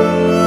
oh.